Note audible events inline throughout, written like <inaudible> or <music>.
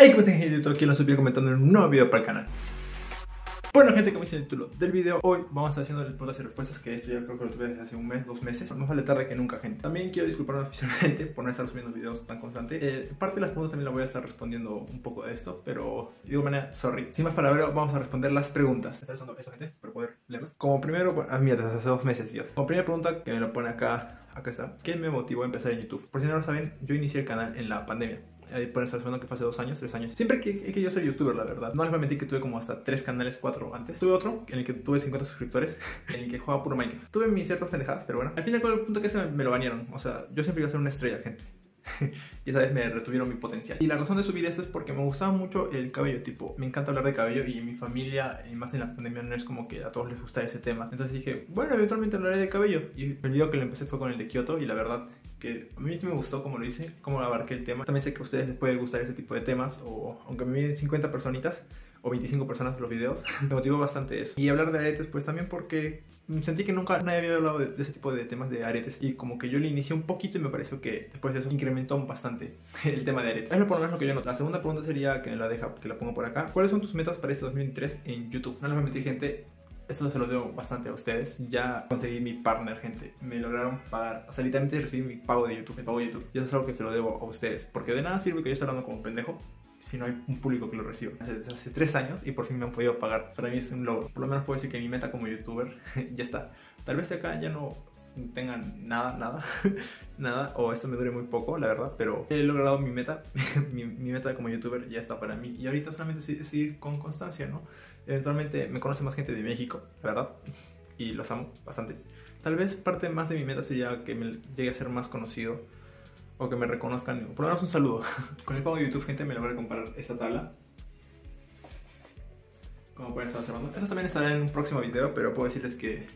Hey, ¿cómo están gente? Todo aquí lo subí comentando en un nuevo video para el canal. Bueno gente, como dice el título del video, hoy vamos a estar haciendo preguntas y respuestas que esto ya creo que lo tuve hace un mes, dos meses. Más vale tarde que nunca gente. También quiero disculparme oficialmente por no estar subiendo videos tan constante. Eh, Parte de las preguntas también la voy a estar respondiendo un poco de esto Pero digo manera, sorry. Sin más palabras, vamos a responder las preguntas. Estar usando eso gente, para poder leerlas. Como primero, ah mira, desde hace dos meses Dios. Como primera pregunta que me lo pone acá, acá está. ¿Qué me motivó a empezar en YouTube? Por si no lo saben, yo inicié el canal en la pandemia Pueden estar que fue hace dos años, tres años. Siempre que, que yo soy youtuber, la verdad. No les voy a mentir que tuve como hasta tres canales, cuatro antes. Tuve otro en el que tuve 50 suscriptores, <laughs> en el que jugaba puro Minecraft. Tuve mis ciertas pendejadas, pero bueno. Al final, el punto que se me, me lo banearon. O sea, yo siempre iba a ser una estrella, gente. Y esa vez me retuvieron mi potencial. Y la razón de subir esto es porque me gustaba mucho el cabello, tipo, me encanta hablar de cabello y mi familia, y más en la pandemia, no es como que a todos les gusta ese tema. Entonces dije, bueno, eventualmente hablaré de cabello. Y el video que lo empecé fue con el de Kyoto y la verdad que a mí me gustó como lo hice, cómo abarqué el tema. También sé que a ustedes les puede gustar ese tipo de temas, o aunque me miden 50 personitas, o 25 personas los videos. <laughs> me motivó bastante eso. Y hablar de aretes, pues también porque sentí que nunca nadie había hablado de, ese tipo de temas de aretes. Y como que yo le inicié un poquito y me pareció que después de eso incrementó bastante <laughs> el tema de aretes. Es lo por lo menos lo que yo noto. La segunda pregunta sería que la deja, que la pongo por acá. ¿Cuáles son tus metas para este 2023 en YouTube? No les voy a mentir, gente. Esto se lo debo bastante a ustedes. Ya conseguí mi partner, gente. Me lograron pagar. O sea, literalmente recibí mi pago de YouTube. Mi pago de YouTube. Y eso es algo que se lo debo a ustedes. Porque de nada sirve que yo esté hablando como un pendejo si no hay un público que lo reciba. Hace tres años y por fin me han podido pagar. Para mí es un logro. Por lo menos puedo decir que mi meta como youtuber <laughs> ya está. Tal vez acá ya no tengan nada, nada, <laughs> nada, o esto me dure muy poco, la verdad, pero he logrado mi meta, <laughs> mi, meta como youtuber ya está para mí. Y ahorita solamente seguir con constancia, ¿no? Eventualmente me conoce más gente de México, la verdad, y los amo bastante. Tal vez parte más de mi meta sería que me llegue a ser más conocido o que me reconozcan. Por lo menos un saludo. <laughs> Con el pago de YouTube, gente, me logré comprar esta tabla. Como pueden estar observando. Eso también estará en un próximo video, pero puedo decirles que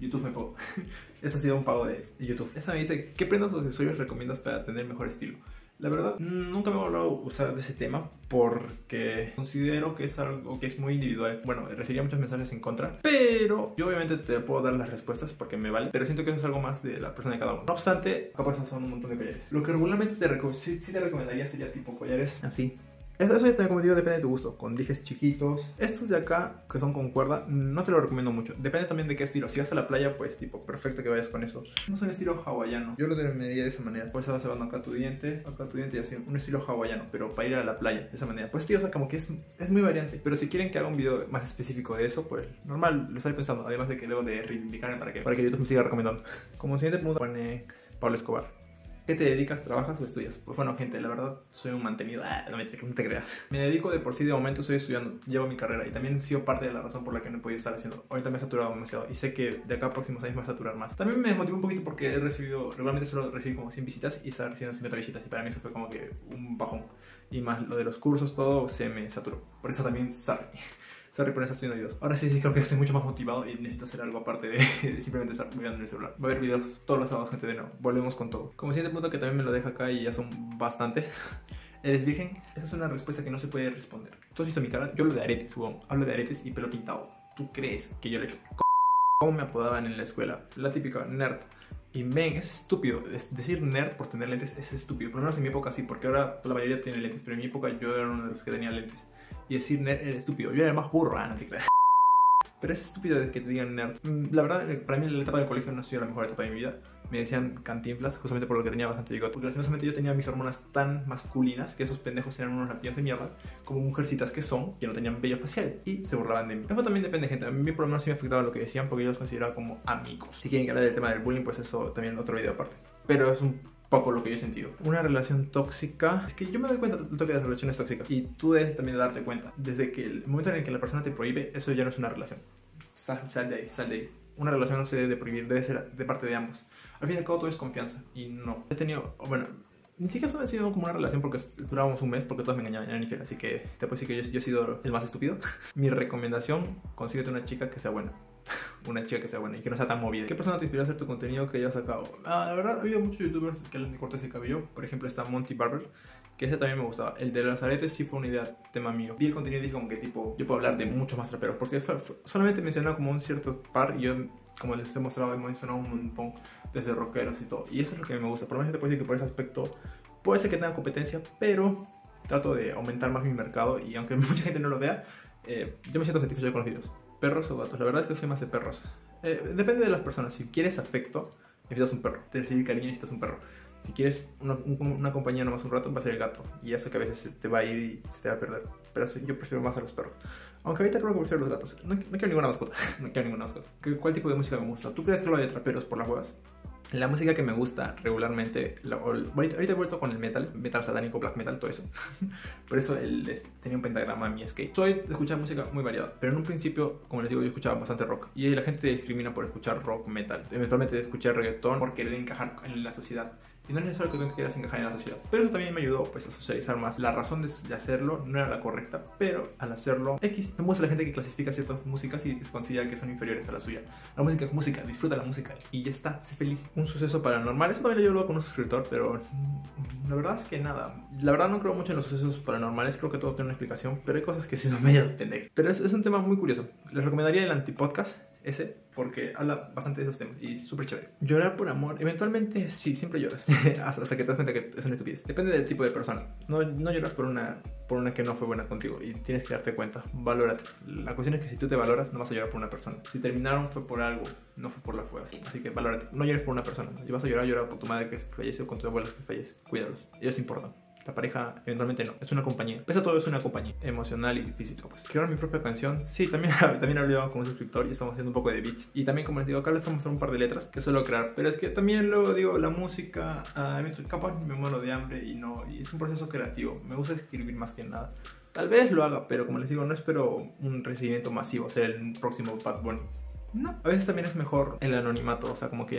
YouTube me pagó. <laughs> este ha sido un pago de YouTube. Esta me dice, ¿qué prendas o accesorios recomiendas para tener mejor estilo? La verdad, nunca me he a usar de ese tema porque considero que es algo que es muy individual. Bueno, recibiría muchos mensajes en contra, pero yo obviamente te puedo dar las respuestas porque me vale, pero siento que eso es algo más de la persona de cada uno. No obstante, acá por son un montón de collares. Lo que regularmente te, sí te recomendaría sería tipo collares así, eso, ya también, como digo, depende de tu gusto. Con dijes chiquitos. Estos de acá, que son con cuerda, no te lo recomiendo mucho. Depende también de qué estilo. Si vas a la playa, pues, tipo, perfecto que vayas con eso. No son estilo hawaiano. Yo lo mediría de esa manera. Pues vas llevando acá tu diente, acá tu diente y así. Un estilo hawaiano, pero para ir a la playa, de esa manera. Pues, tío, o sea, como que es, es muy variante. Pero si quieren que haga un video más específico de eso, pues, normal, lo estoy pensando. Además de que debo de reivindicarme para que, para que YouTube me siga recomendando. Como siguiente pregunta, pone Pablo Escobar. ¿Qué te dedicas? ¿Trabajas o estudias? Pues bueno, gente, la verdad, soy un mantenido. Ah, no, me, te creas. Me dedico de por sí, de momento estoy estudiando, llevo mi carrera y también ha sido parte de la razón por la que no he podido estar haciendo. Ahorita me he saturado demasiado y sé que de acá a próximos años me va a saturar más. También me motivó un poquito porque he recibido, regularmente solo recibí como 100 visitas y estar recibiendo 50 visitas y para mí eso fue como que un bajón. Y más lo de los cursos, todo se me saturó. Por eso también, sorry. Sorry por estar subiendo videos. Ahora sí, sí creo que estoy mucho más motivado y necesito hacer algo aparte de, <laughs> simplemente estar mirando el celular. Va a haber videos todos los sábados, gente, de nuevo. Volvemos con todo. Como siguiente punto que también me lo deja acá y ya son bastantes. <laughs> ¿Eres virgen? Esa es una respuesta que no se puede responder. ¿Tú has visto mi cara? Yo hablo de aretes, huevón. Hablo de aretes y pelo pintado. ¿Tú crees que yo lo he hecho? ¿Cómo me apodaban en la escuela? La típica nerd. Y men, es estúpido. Es decir nerd por tener lentes es estúpido. Por lo menos en mi época sí, porque ahora la mayoría tiene lentes. Pero en mi época yo era uno de los que tenía lentes y decir nerd era estúpido. Yo era más burro, ah, no te creas. Pero es estúpido que te digan nerd. Mm, la verdad, para mí la etapa del colegio no ha sido la mejor etapa de mi vida. Me decían cantinflas justamente por lo que tenía bastante bigote. Porque lastimosamente yo tenía mis hormonas tan masculinas que esos pendejos eran unos latinos de mierda, como mujercitas que son, que no tenían vello facial y se burlaban de mí. Eso también depende, gente. A mí por lo menos sí me afectaba lo que decían porque yo los consideraba como amigos. Si quieren que hable del tema del bullying, pues eso también otro video aparte. Pero es un poco lo que yo he sentido. Una relación tóxica. Es que yo me doy cuenta del toque de las relaciones tóxicas. Y tú debes también darte cuenta. Desde que el momento en el que la persona te prohíbe, eso ya no es una relación. Sal, sal de ahí, sal de ahí. Una relación no se debe prohibir, debe ser de parte de ambos. Al fin y al cabo todo es confianza. Y no. He tenido, bueno, ni siquiera ha sido como una relación porque durábamos un mes porque todos me engañaban, en Así que te puedo decir que yo, yo he sido el más estúpido. <laughs> Mi recomendación, consíguete una chica que sea buena <laughs> una chica que sea buena y que no sea tan movida. ¿Qué persona te inspiró a hacer tu contenido que hayas sacado? Ah, la verdad, había muchos youtubers que les cortes el cabello. Por ejemplo, está Monty Barber, que ese también me gustaba. El de los aretes sí fue una idea, tema mío. Vi el contenido y dije como que tipo, yo puedo hablar de muchos más traperos, porque solamente mencionaba como un cierto par y yo, como les he mostrado, he mencionado un montón desde rockeros y todo. Y eso es lo que me gusta. Por lo menos te puedo decir que por ese aspecto puede ser que tenga competencia, pero trato de aumentar más mi mercado y aunque <laughs> mucha gente no lo vea, eh, yo me siento satisfecho con los videos. Perros o gatos, la verdad es que soy más de perros. Eh, depende de las personas, si quieres afecto, necesitas un perro. De recibir cariño necesitas un perro. Si quieres una, una, compañía nomás un rato, va a ser el gato. Y eso que a veces te va a ir y se te va a perder. Pero yo prefiero más a los perros. Aunque ahorita creo que prefiero los gatos. No, quiero ninguna mascota. no quiero ninguna mascota. <laughs> ¿Cuál tipo de música me gusta? ¿Tú crees que lo de traperos por las huevas? La música que me gusta regularmente, ahorita, he vuelto con el metal, metal satánico, black metal, todo eso. <laughs> Por eso el, tenía un pentagrama en mi skate. Soy de escuchar música muy variada, pero en un principio, como les digo, yo escuchaba bastante rock. Y la gente te discrimina por escuchar rock metal. Eventualmente escuché reggaetón por querer encajar en la sociedad. Y no es necesario que tú quieras encajar en la sociedad. Pero eso también me ayudó pues, a socializar más. La razón de, hacerlo no era la correcta, pero al hacerlo, X. Me gusta la gente que clasifica ciertas músicas y se considera que son inferiores a la suya. La música es música, disfruta la música y ya está, sé feliz. Un suceso paranormal, eso también lo llevo con un suscriptor, pero la verdad es que nada. La verdad no creo mucho en los sucesos paranormales, creo que todo tiene una explicación, pero hay cosas que sí son <laughs> medias pendejas. Pero es, es un tema muy curioso. Les recomendaría el antipodcast ese porque habla bastante de esos temas y es súper chévere. Llorar por amor, eventualmente sí, siempre lloras, <laughs> hasta que te das cuenta que es una estupidez. Depende del tipo de persona. No, no lloras por una, por una que no fue buena contigo y tienes que darte cuenta. Valórate. La cuestión es que si tú te valoras, no vas a llorar por una persona. Si terminaron fue por algo, no fue por la juega. Así que valórate. No llores por una persona. Si vas a llorar, llora por tu madre que falleció o con tu abuela que fallece. Cuídalos. Ellos importan. La pareja eventualmente no, es una compañía. Pese a todo es una compañía emocional y física. Pues crear mi propia canción. Sí, también, <laughs> también hablado con un suscriptor y estamos haciendo un poco de beats. Y también, como les digo, acá les vamos a hacer un par de letras que suelo crear. Pero es que también luego digo, la música, a mí capaz me muero de hambre y no, y es un proceso creativo. Me gusta escribir más que nada. Tal vez lo haga, pero como les digo, no espero un recibimiento masivo, ser el próximo Bad Bunny. No. A veces también es mejor el anonimato, o sea, como que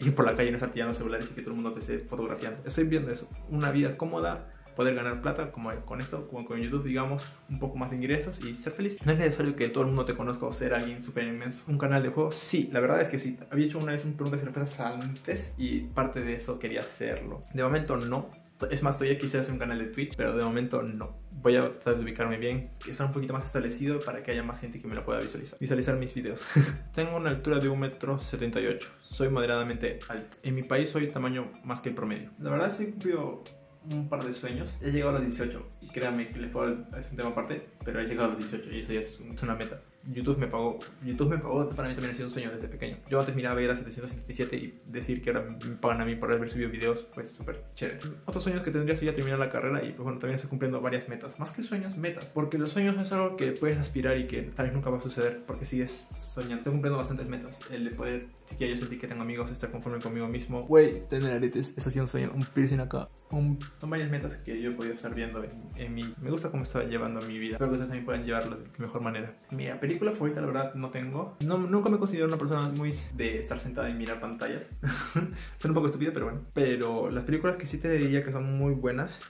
ir por la calle no estar tirando celulares y que todo el mundo te esté fotografiando. Estoy viendo eso. Una vida cómoda, poder ganar plata, como con esto, como con YouTube, digamos, un poco más de ingresos y ser feliz. No es necesario que todo el mundo te conozca o ser alguien súper inmenso. Un canal de juegos, sí, la verdad es que sí. Había hecho una vez un preguntas y respuestas antes y parte de eso quería hacerlo. De momento no. Es más, todavía quise hacer un canal de Twitch, pero de momento no. Voy a tratar de ubicarme bien, que sea un poquito más establecido para que haya más gente que me lo pueda visualizar. Visualizar mis videos. <laughs> Tengo una altura de 1,78 m. Soy moderadamente alto. En mi país soy tamaño más que el promedio. La verdad sí cumplido un par de sueños. He llegado a los 18 y créanme que le fue, es un tema aparte, pero he llegado a los 18 y eso ya es, una meta. YouTube me pagó, YouTube me pagó, para mí también ha sido un sueño desde pequeño. Yo antes miraba ver a 777 y decir que ahora me pagan a mí por haber subido videos, pues súper chévere. Otros sueños que tendría sería terminar la carrera y pues bueno, también estoy cumpliendo varias metas. Más que sueños, metas. Porque los sueños es algo que puedes aspirar y que tal vez nunca va a suceder porque sigues soñando. Estoy cumpliendo bastantes metas. El de poder, si que yo sentí que tengo amigos, estar conforme conmigo mismo. Güey, tener aretes, eso ha sido un sueño, un piercing acá. Un... Son varias metas que yo he podido estar viendo en, en mi... Me gusta cómo estoy llevando mi vida. Espero que ustedes también puedan llevarlo de mejor manera. Mi película favorita, la verdad, no tengo. No, nunca me considero una persona muy de estar sentada y mirar pantallas. <laughs> Son un poco estúpido, pero bueno. Pero las películas que sí te diría que son muy buenas,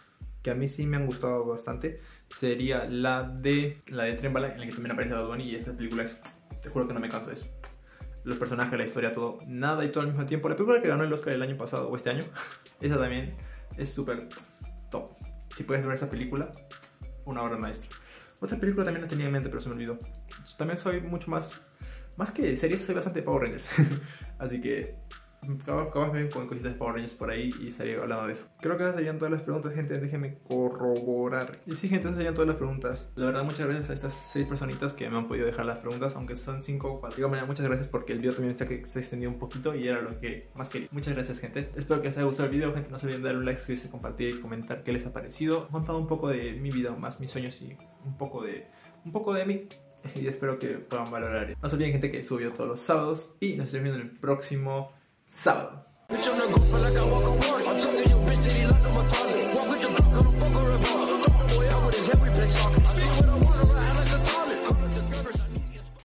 que a mí sí me han gustado bastante, sería la de la de Tren Bala, en la que también aparece Bad y esa película es, te juro que no me canso de eso. Los personajes, la historia, todo, nada y todo al mismo tiempo. La película que ganó el Oscar el año pasado o este año, <laughs> esa también es súper top. Si puedes ver esa película, una obra maestra. Otra película también la tenía en mente, pero se me olvidó. También soy mucho más. Más que series, soy bastante Power Rangers. <laughs> Así que Acabas de con cositas de Power Rangers por ahí y estaría hablando de eso. Creo que esas serían todas las preguntas, gente. Déjenme corroborar. Y sí, gente, esas serían todas las preguntas. La verdad, muchas gracias a estas seis personitas que me han podido dejar las preguntas, aunque son cinco o cuatro. De muchas gracias porque el video también está que se extendió un poquito y era lo que más quería. Muchas gracias, gente. Espero que les haya gustado el video, gente. No se olviden darle un like, suscribirse, compartir y comentar qué les ha parecido. He contado un poco de mi vida, más mis sueños y un poco de, un poco de mí <laughs> y espero que puedan valorar. No se olviden gente que subió todos los sábados y nos estamos viendo el próximo sábado.